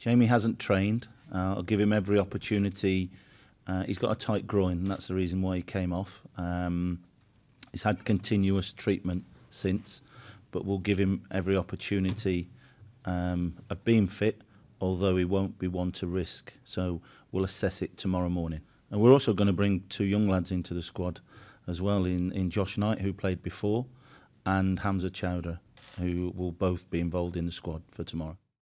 Jamie hasn't trained. Uh, I'll give him every opportunity. Uh, he's got a tight groin, and that's the reason why he came off. Um, he's had continuous treatment since, but we'll give him every opportunity um, of being fit, although he won't be one to risk. So we'll assess it tomorrow morning. And we're also going to bring two young lads into the squad as well, in, in Josh Knight, who played before, and Hamza Choudhury, who will both be involved in the squad for tomorrow.